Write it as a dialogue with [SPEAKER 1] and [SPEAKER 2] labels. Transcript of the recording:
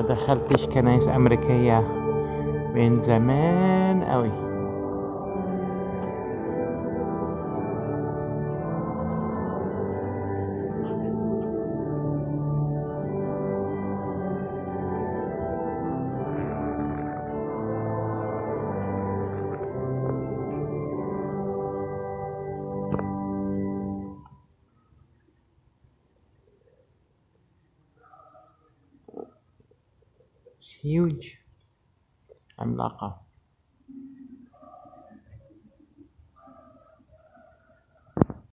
[SPEAKER 1] دخلتش كنايس أمريكية من زمان أوي. Huge. عملاقة.